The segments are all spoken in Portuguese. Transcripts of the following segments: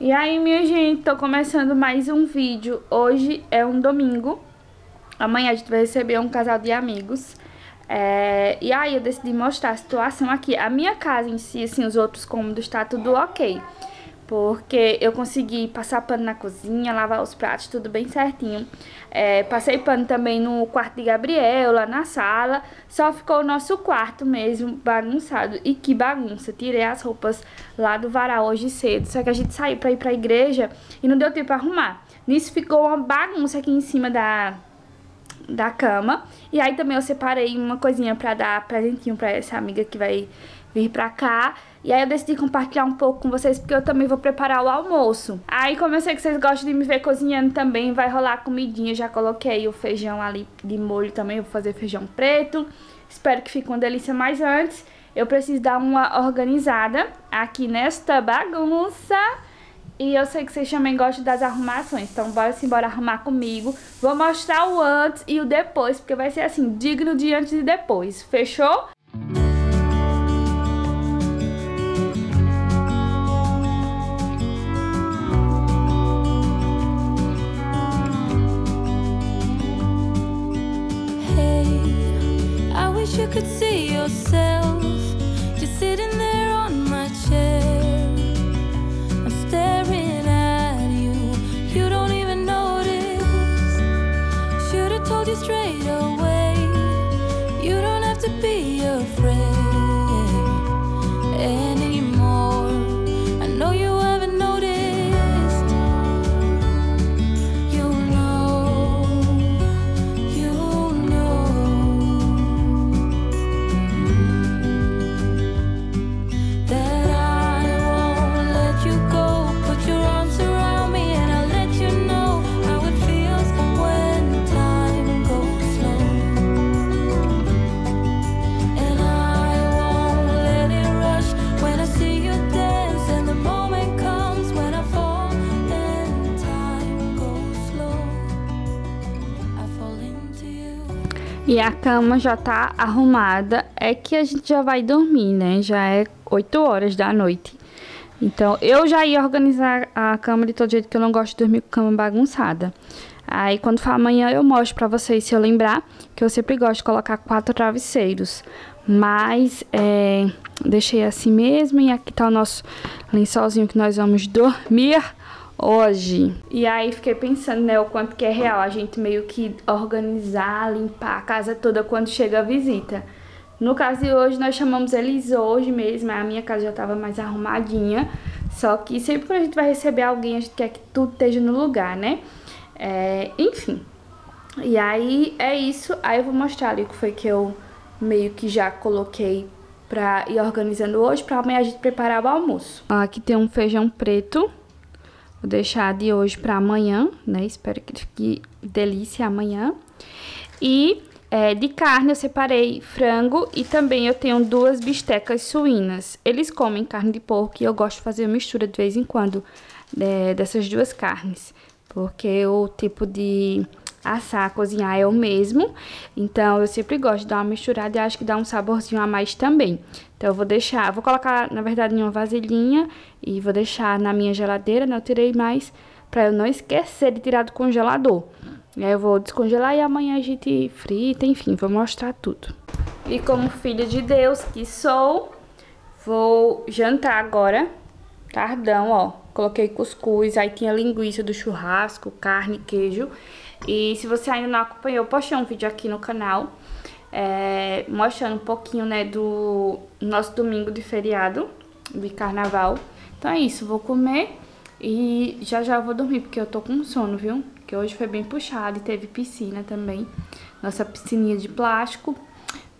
E aí, minha gente, tô começando mais um vídeo. Hoje é um domingo. Amanhã a gente vai receber um casal de amigos. É... E aí eu decidi mostrar a situação aqui. A minha casa em si, assim, os outros cômodos, tá tudo ok. Porque eu consegui passar pano na cozinha, lavar os pratos, tudo bem certinho. É, passei pano também no quarto de Gabriel, lá na sala. Só ficou o nosso quarto mesmo bagunçado. E que bagunça. Tirei as roupas lá do varal hoje cedo. Só que a gente saiu pra ir pra igreja e não deu tempo pra arrumar. Nisso ficou uma bagunça aqui em cima da, da cama. E aí também eu separei uma coisinha pra dar presentinho pra essa amiga que vai vir pra cá. E aí eu decidi compartilhar um pouco com vocês, porque eu também vou preparar o almoço. Aí, como eu sei que vocês gostam de me ver cozinhando também, vai rolar comidinha. Já coloquei o feijão ali de molho também, vou fazer feijão preto. Espero que fique uma delícia, mas antes eu preciso dar uma organizada aqui nesta bagunça. E eu sei que vocês também gostam das arrumações, então bora sim, bora arrumar comigo. Vou mostrar o antes e o depois, porque vai ser assim, digno de antes e depois. Fechou? E a cama já tá arrumada. É que a gente já vai dormir, né? Já é 8 horas da noite. Então, eu já ia organizar a cama de todo jeito, que eu não gosto de dormir com cama bagunçada. Aí, quando for amanhã, eu mostro pra vocês, se eu lembrar, que eu sempre gosto de colocar quatro travesseiros. Mas, é, deixei assim mesmo. E aqui tá o nosso lençolzinho que nós vamos dormir hoje. E aí fiquei pensando, né, o quanto que é real a gente meio que organizar, limpar a casa toda quando chega a visita. No caso de hoje, nós chamamos eles hoje mesmo, a minha casa já tava mais arrumadinha, só que sempre que a gente vai receber alguém, a gente quer que tudo esteja no lugar, né? É, enfim, e aí é isso, aí eu vou mostrar ali o que foi que eu meio que já coloquei pra ir organizando hoje, pra amanhã a gente preparar o almoço. Aqui tem um feijão preto, Vou deixar de hoje para amanhã, né? Espero que fique delícia amanhã. E é, de carne eu separei frango e também eu tenho duas bistecas suínas. Eles comem carne de porco e eu gosto de fazer mistura de vez em quando é, dessas duas carnes. Porque o tipo de assar, cozinhar é o mesmo. Então, eu sempre gosto de dar uma misturada e acho que dá um saborzinho a mais também. Então, eu vou deixar, vou colocar, na verdade, em uma vasilhinha e vou deixar na minha geladeira, né? Eu tirei mais pra eu não esquecer de tirar do congelador. E aí eu vou descongelar e amanhã a gente frita, enfim, vou mostrar tudo. E como filha de Deus que sou, vou jantar agora, tardão, ó. Coloquei cuscuz, aí tinha linguiça do churrasco, carne, queijo. E se você ainda não acompanhou, postei um vídeo aqui no canal é, mostrando um pouquinho, né, do nosso domingo de feriado, de carnaval. Então é isso, vou comer e já já vou dormir, porque eu tô com sono, viu? Que hoje foi bem puxado e teve piscina também. Nossa piscininha de plástico,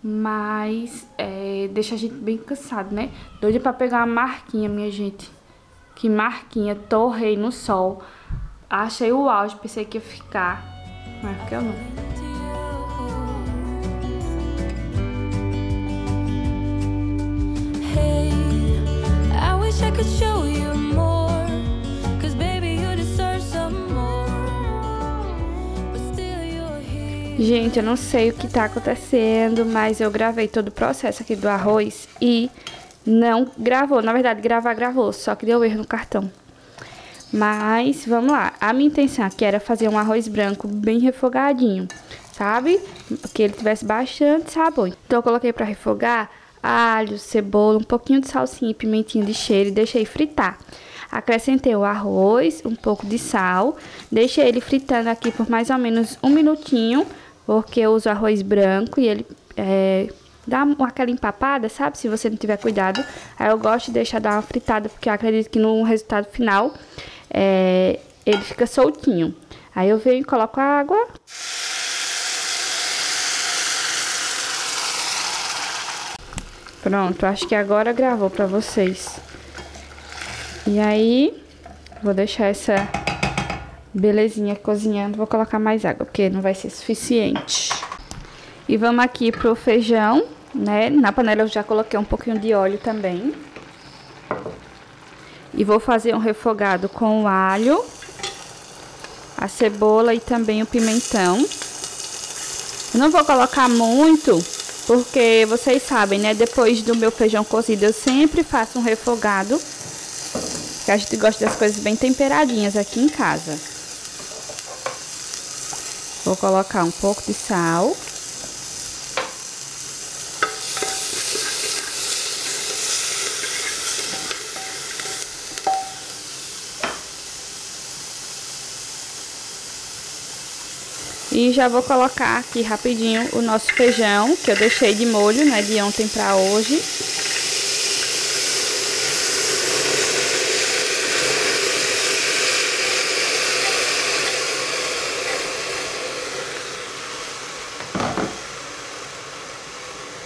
mas é, deixa a gente bem cansado, né? Doida pra pegar uma marquinha, minha gente. Que marquinha, torrei no sol. Achei o auge, pensei que ia ficar, mas ficou não. Gente, eu não sei o que tá acontecendo, mas eu gravei todo o processo aqui do arroz e não gravou. Na verdade, gravar gravou, só que deu erro no cartão. Mas, vamos lá. A minha intenção aqui era fazer um arroz branco bem refogadinho, sabe? Que ele tivesse bastante sabor. Então, eu coloquei pra refogar alho, cebola, um pouquinho de salsinha e pimentinho de cheiro e deixei fritar. Acrescentei o arroz, um pouco de sal, deixei ele fritando aqui por mais ou menos um minutinho, porque eu uso arroz branco e ele é, dá aquela empapada, sabe? Se você não tiver cuidado. Aí eu gosto de deixar dar uma fritada, porque eu acredito que no resultado final é, ele fica soltinho. Aí eu venho e coloco a água. Pronto, acho que agora gravou pra vocês. E aí, vou deixar essa belezinha cozinhando. Vou colocar mais água, porque não vai ser suficiente. E vamos aqui pro feijão, né? Na panela eu já coloquei um pouquinho de óleo também. E vou fazer um refogado com o alho, a cebola e também o pimentão. Eu não vou colocar muito, porque vocês sabem, né? Depois do meu feijão cozido, eu sempre faço um refogado. Que a gente gosta das coisas bem temperadinhas aqui em casa. Vou colocar um pouco de sal. E já vou colocar aqui rapidinho o nosso feijão, que eu deixei de molho, né, de ontem para hoje.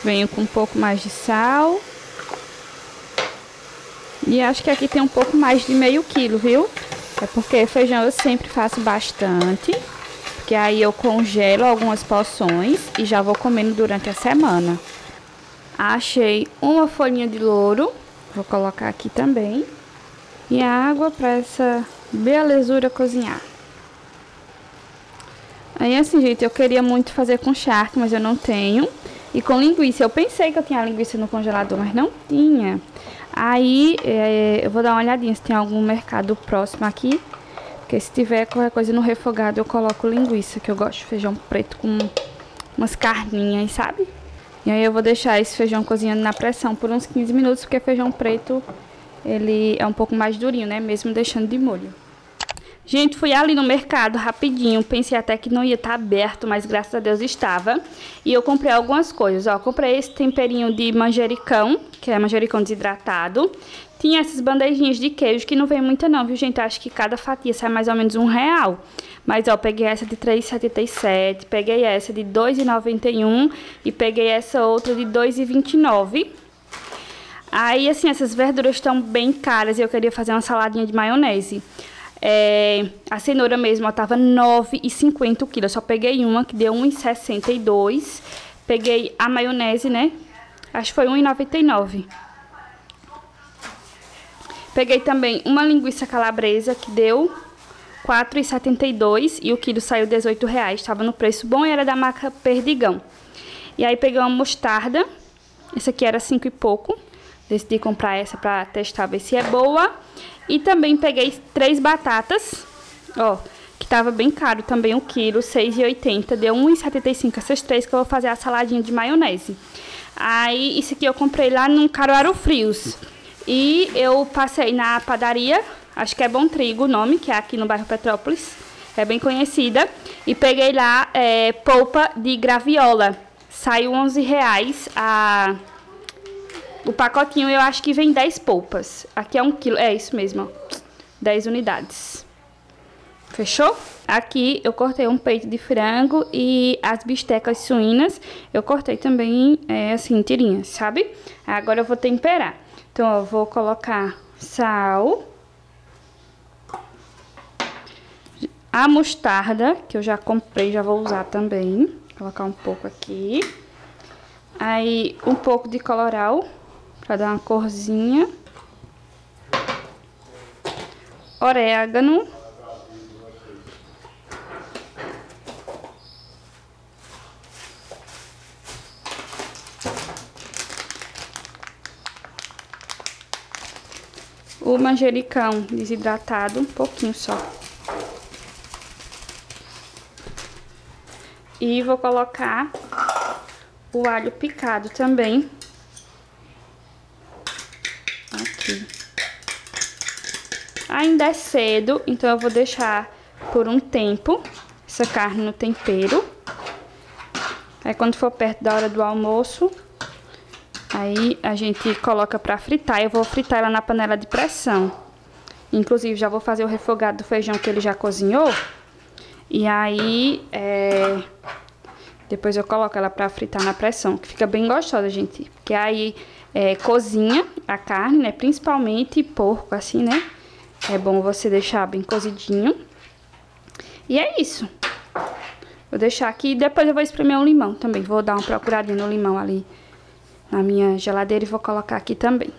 Venho com um pouco mais de sal. E acho que aqui tem um pouco mais de meio quilo, viu? É porque feijão eu sempre faço bastante. Porque aí eu congelo algumas porções e já vou comendo durante a semana. Achei uma folhinha de louro, vou colocar aqui também. E água para essa belezura cozinhar. Aí assim, gente, eu queria muito fazer com charque, mas eu não tenho. E com linguiça, eu pensei que eu tinha linguiça no congelador, mas não tinha. Aí, é, eu vou dar uma olhadinha se tem algum mercado próximo aqui porque se tiver qualquer coisa no refogado, eu coloco linguiça, que eu gosto de feijão preto com umas carninhas, sabe? E aí eu vou deixar esse feijão cozinhando na pressão por uns 15 minutos, porque feijão preto, ele é um pouco mais durinho, né? Mesmo deixando de molho. Gente, fui ali no mercado rapidinho, pensei até que não ia estar tá aberto, mas graças a Deus estava. E eu comprei algumas coisas, ó, comprei esse temperinho de manjericão, que é manjericão desidratado. Tinha essas bandejinhas de queijo, que não vem muita não, viu gente? Acho que cada fatia sai mais ou menos um real. Mas, ó, peguei essa de 3,77, peguei essa de 2,91 e peguei essa outra de 2,29. Aí, assim, essas verduras estão bem caras e eu queria fazer uma saladinha de maionese. É, a cenoura mesmo, ó, tava 9,50 o quilo. Eu só peguei uma que deu 1,62. Peguei a maionese, né? Acho que foi 1,99. Peguei também uma linguiça calabresa que deu 4,72 e o quilo saiu 18 reais. Estava no preço bom e era da marca Perdigão. E aí peguei uma mostarda. Essa aqui era 5 e pouco. Decidi comprar essa para testar, ver se é boa. E também peguei três batatas, ó, que tava bem caro também um quilo, 6,80. Deu 1,75 essas três que eu vou fazer a saladinha de maionese. Aí, isso aqui eu comprei lá no Caruaru Frios. E eu passei na padaria, acho que é Bom Trigo o nome, que é aqui no bairro Petrópolis. É bem conhecida. E peguei lá é, polpa de graviola. Saiu 11 reais a o pacotinho eu acho que vem 10 polpas. Aqui é um quilo. É isso mesmo, ó. 10 unidades. Fechou? Aqui eu cortei um peito de frango e as bistecas suínas eu cortei também, é, assim, tirinhas, sabe? Agora eu vou temperar. Então, eu vou colocar sal. A mostarda, que eu já comprei, já vou usar também. Vou colocar um pouco aqui. Aí, um pouco de coloral Pra dar uma corzinha. Orégano. O manjericão desidratado, um pouquinho só. E vou colocar o alho picado também. Aqui. Ainda é cedo, então eu vou deixar por um tempo essa carne no tempero. Aí quando for perto da hora do almoço, aí a gente coloca pra fritar. Eu vou fritar ela na panela de pressão. Inclusive já vou fazer o refogado do feijão que ele já cozinhou. E aí, é... depois eu coloco ela pra fritar na pressão, que fica bem gostosa, gente. Porque aí é, cozinha a carne, né? Principalmente porco, assim, né? É bom você deixar bem cozidinho. E é isso. Vou deixar aqui e depois eu vou espremer um limão também. Vou dar uma procuradinha no limão ali na minha geladeira e vou colocar aqui também.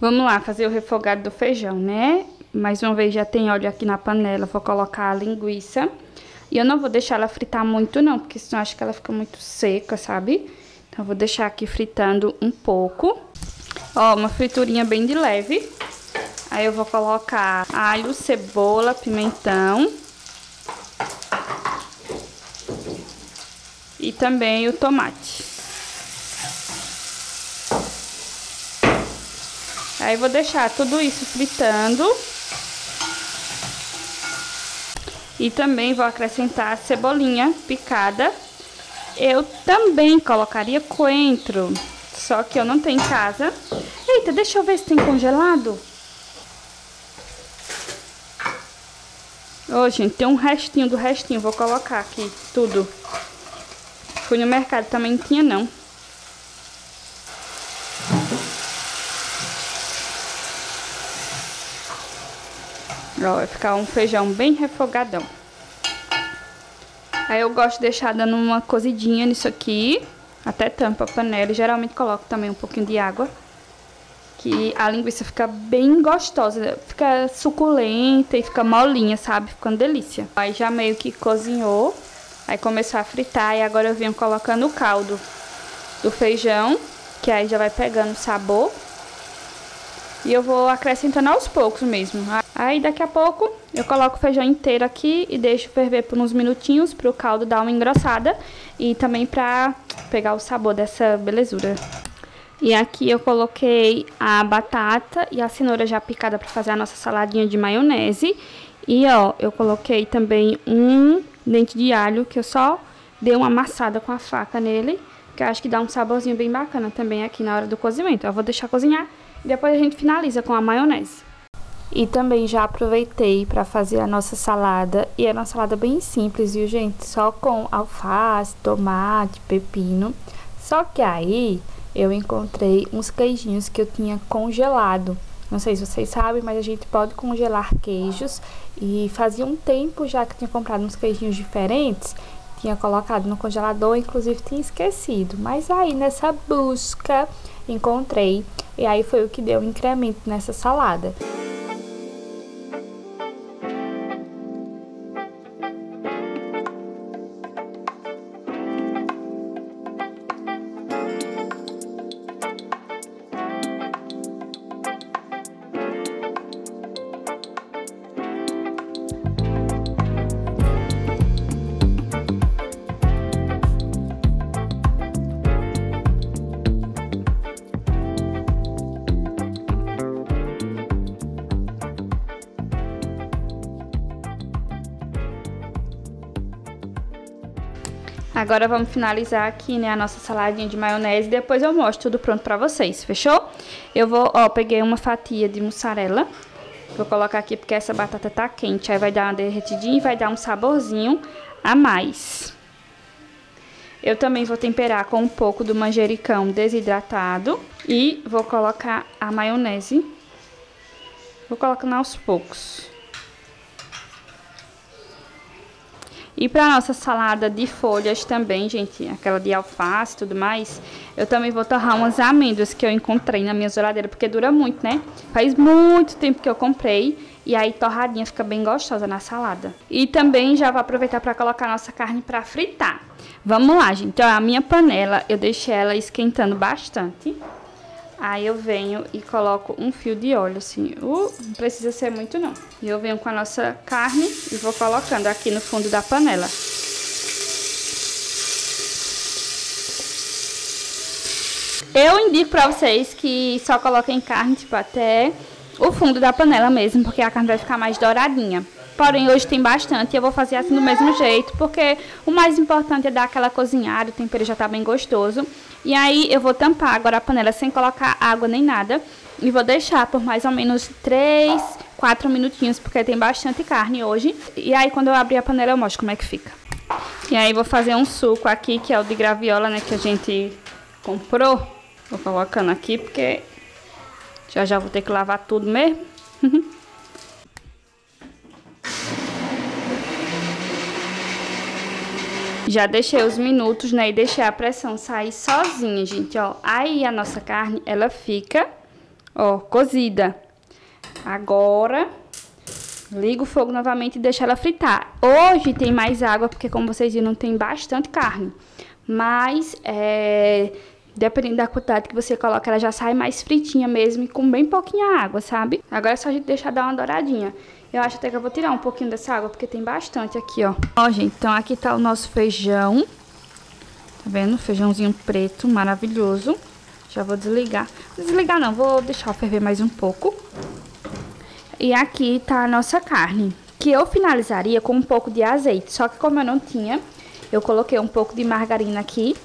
Vamos lá fazer o refogado do feijão, né? Mais uma vez já tem óleo aqui na panela, vou colocar a linguiça. E eu não vou deixar ela fritar muito não, porque senão acho que ela fica muito seca, sabe? Então eu vou deixar aqui fritando um pouco. Ó, uma friturinha bem de leve. Aí eu vou colocar alho, cebola, pimentão. E também o tomate. Aí vou deixar tudo isso fritando. E também vou acrescentar cebolinha picada. Eu também colocaria coentro, só que eu não tenho em casa. Eita, deixa eu ver se tem congelado. Ô, oh, gente, tem um restinho do restinho. Vou colocar aqui tudo. Fui no mercado, também não tinha, não. Ó, vai ficar um feijão bem refogadão. Aí eu gosto de deixar dando uma cozidinha nisso aqui. Até tampa a panela. E geralmente coloco também um pouquinho de água que a linguiça fica bem gostosa, fica suculenta e fica molinha, sabe? Fica uma delícia. Aí já meio que cozinhou, aí começou a fritar e agora eu venho colocando o caldo do feijão, que aí já vai pegando sabor. E eu vou acrescentando aos poucos mesmo. Aí daqui a pouco eu coloco o feijão inteiro aqui e deixo ferver por uns minutinhos para o caldo dar uma engrossada e também para pegar o sabor dessa belezura. E aqui eu coloquei a batata e a cenoura já picada para fazer a nossa saladinha de maionese. E ó, eu coloquei também um dente de alho que eu só dei uma amassada com a faca nele, que eu acho que dá um saborzinho bem bacana também aqui na hora do cozimento. Eu vou deixar cozinhar e depois a gente finaliza com a maionese. E também já aproveitei para fazer a nossa salada. E é uma salada bem simples, viu, gente? Só com alface, tomate, pepino. Só que aí eu encontrei uns queijinhos que eu tinha congelado. Não sei se vocês sabem, mas a gente pode congelar queijos. E fazia um tempo já que tinha comprado uns queijinhos diferentes. Tinha colocado no congelador, inclusive tinha esquecido. Mas aí nessa busca encontrei. E aí foi o que deu um incremento nessa salada. Agora vamos finalizar aqui, né, a nossa saladinha de maionese. Depois eu mostro tudo pronto pra vocês, fechou? Eu vou, ó, peguei uma fatia de mussarela. Vou colocar aqui porque essa batata tá quente. Aí vai dar uma derretidinha e vai dar um saborzinho a mais. Eu também vou temperar com um pouco do manjericão desidratado. E vou colocar a maionese. Vou colocando aos poucos. E para nossa salada de folhas também, gente, aquela de alface e tudo mais, eu também vou torrar umas amêndoas que eu encontrei na minha geladeira, porque dura muito, né? Faz muito tempo que eu comprei e aí torradinha fica bem gostosa na salada. E também já vou aproveitar para colocar nossa carne para fritar. Vamos lá, gente. Ó, a minha panela, eu deixei ela esquentando bastante. Aí eu venho e coloco um fio de óleo, assim. Uh, não precisa ser muito, não. E eu venho com a nossa carne e vou colocando aqui no fundo da panela. Eu indico pra vocês que só coloquem carne, tipo, até o fundo da panela mesmo, porque a carne vai ficar mais douradinha. Porém, hoje tem bastante e eu vou fazer assim do mesmo jeito, porque o mais importante é dar aquela cozinhada, o tempero já tá bem gostoso. E aí eu vou tampar agora a panela sem colocar água nem nada e vou deixar por mais ou menos 3, 4 minutinhos, porque tem bastante carne hoje. E aí quando eu abrir a panela eu mostro como é que fica. E aí vou fazer um suco aqui, que é o de graviola, né, que a gente comprou. Vou colocando aqui porque já já vou ter que lavar tudo mesmo. já deixei os minutos, né, e deixei a pressão sair sozinha, gente, ó. Aí a nossa carne, ela fica, ó, cozida. Agora, ligo o fogo novamente e deixo ela fritar. Hoje tem mais água, porque como vocês viram, tem bastante carne. Mas, é Dependendo da quantidade que você coloca, ela já sai mais fritinha mesmo e com bem pouquinha água, sabe? Agora é só a gente deixar dar uma douradinha. Eu acho até que eu vou tirar um pouquinho dessa água, porque tem bastante aqui, ó. Ó, gente, então aqui tá o nosso feijão. Tá vendo? Feijãozinho preto, maravilhoso. Já vou desligar. Desligar não, vou deixar ferver mais um pouco. E aqui tá a nossa carne, que eu finalizaria com um pouco de azeite. Só que como eu não tinha, eu coloquei um pouco de margarina aqui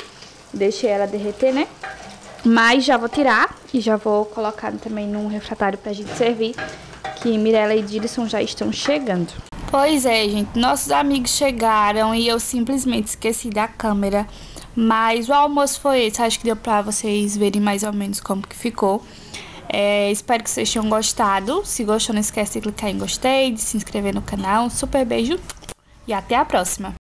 Deixei ela derreter, né? Mas já vou tirar e já vou colocar também num refratário pra gente servir, que Mirella e Dilson já estão chegando. Pois é, gente, nossos amigos chegaram e eu simplesmente esqueci da câmera. Mas o almoço foi esse, acho que deu pra vocês verem mais ou menos como que ficou. É, espero que vocês tenham gostado. Se gostou, não esquece de clicar em gostei, de se inscrever no canal. Um super beijo e até a próxima!